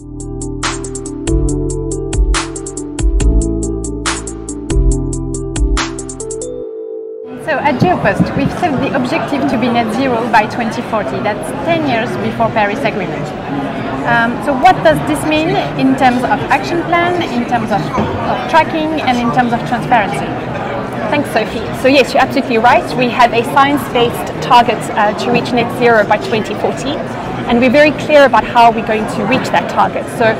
So at Geopost, we've set the objective to be net zero by 2040. That's 10 years before Paris Agreement. Um, so what does this mean in terms of action plan, in terms of, of tracking, and in terms of transparency? Thanks, Sophie. So yes, you're absolutely right. We have a science-based target uh, to reach net zero by 2040, and we're very clear about how we're going to reach that target. So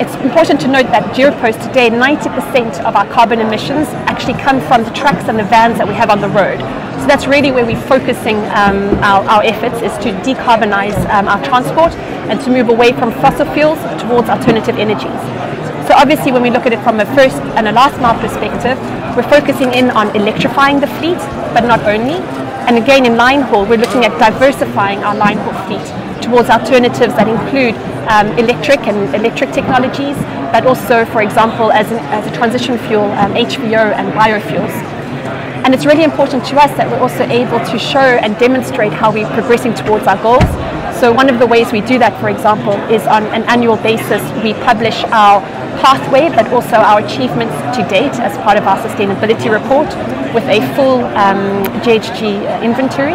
it's important to note that Geopost today, 90% of our carbon emissions actually come from the trucks and the vans that we have on the road. So that's really where we're focusing um, our, our, efforts is to decarbonize um, our transport and to move away from fossil fuels towards alternative energies. So obviously when we look at it from a first and a last mile perspective, we're focusing in on electrifying the fleet, but not only. And again, in line haul, we're looking at diversifying our line haul fleet towards alternatives that include um, electric and electric technologies, but also, for example, as, an, as a transition fuel, um, HVO and biofuels. And it's really important to us that we're also able to show and demonstrate how we're progressing towards our goals. So one of the ways we do that, for example, is on an annual basis, we publish our pathway, but also our achievements to date as part of our sustainability report with a full um, GHG inventory.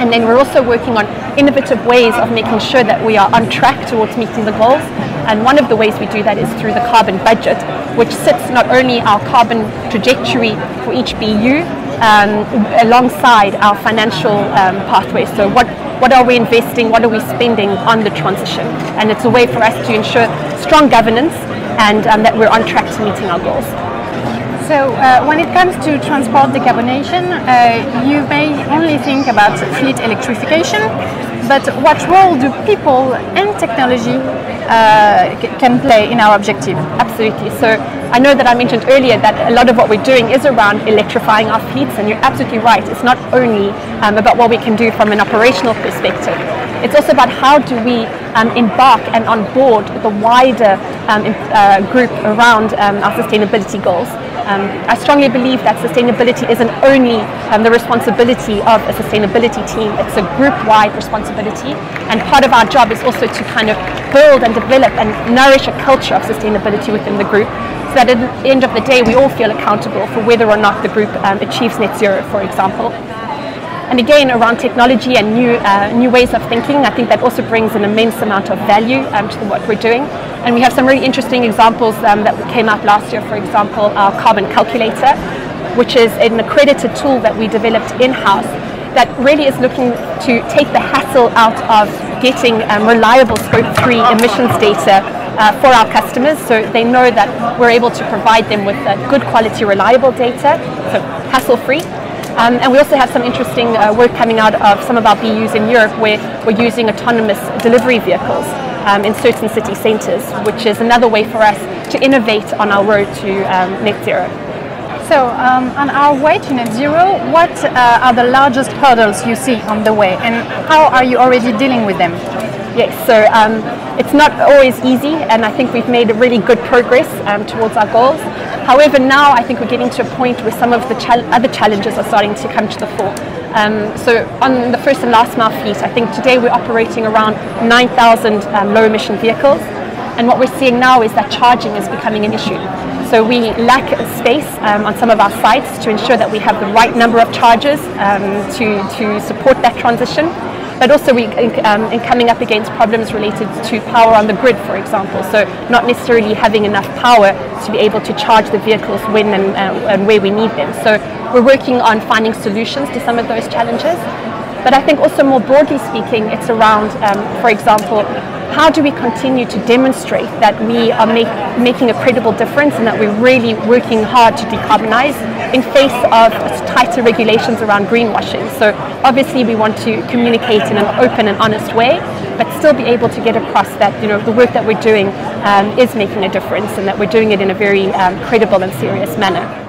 And then we're also working on innovative ways of making sure that we are on track towards meeting the goals. And one of the ways we do that is through the carbon budget, which sits not only our carbon trajectory for each BU um, alongside our financial um, pathways. So what, what are we investing, what are we spending on the transition? And it's a way for us to ensure strong governance and um, that we're on track to meeting our goals. So uh, when it comes to transport decarbonation, uh, you may only think about fleet electrification, but what role do people and technology uh, can play in our objective? Absolutely. So I know that I mentioned earlier that a lot of what we're doing is around electrifying our fleets, and you're absolutely right. It's not only um, about what we can do from an operational perspective. It's also about how do we um, embark and onboard the wider um, uh, group around um, our sustainability goals. Um, I strongly believe that sustainability isn't only um, the responsibility of a sustainability team, it's a group-wide responsibility. And part of our job is also to kind of build and develop and nourish a culture of sustainability within the group so that at the end of the day we all feel accountable for whether or not the group um, achieves net zero, for example. And again, around technology and new, uh, new ways of thinking, I think that also brings an immense amount of value um, to what we're doing. And we have some really interesting examples um, that came out last year, for example, our carbon calculator, which is an accredited tool that we developed in-house that really is looking to take the hassle out of getting um, reliable scope 3 emissions data uh, for our customers. So they know that we're able to provide them with uh, good quality reliable data, so hassle free um, and we also have some interesting uh, work coming out of some of our BUs in Europe where we're using autonomous delivery vehicles um, in certain city centres, which is another way for us to innovate on our road to um, net zero. So, um, on our way to net zero, what uh, are the largest hurdles you see on the way, and how are you already dealing with them? Yes, so um, it's not always easy, and I think we've made really good progress um, towards our goals. However, now I think we're getting to a point where some of the other challenges are starting to come to the fore. Um, so on the first and last mile fleet, I think today we're operating around 9,000 um, low emission vehicles. And what we're seeing now is that charging is becoming an issue. So we lack space um, on some of our sites to ensure that we have the right number of chargers um, to, to support that transition but also we um, in coming up against problems related to power on the grid, for example. So not necessarily having enough power to be able to charge the vehicles when and, uh, and where we need them. So we're working on finding solutions to some of those challenges. But I think also more broadly speaking, it's around, um, for example, how do we continue to demonstrate that we are make, making a credible difference and that we're really working hard to decarbonize in face of tighter regulations around greenwashing. So obviously we want to communicate in an open and honest way, but still be able to get across that you know the work that we're doing um, is making a difference and that we're doing it in a very um, credible and serious manner.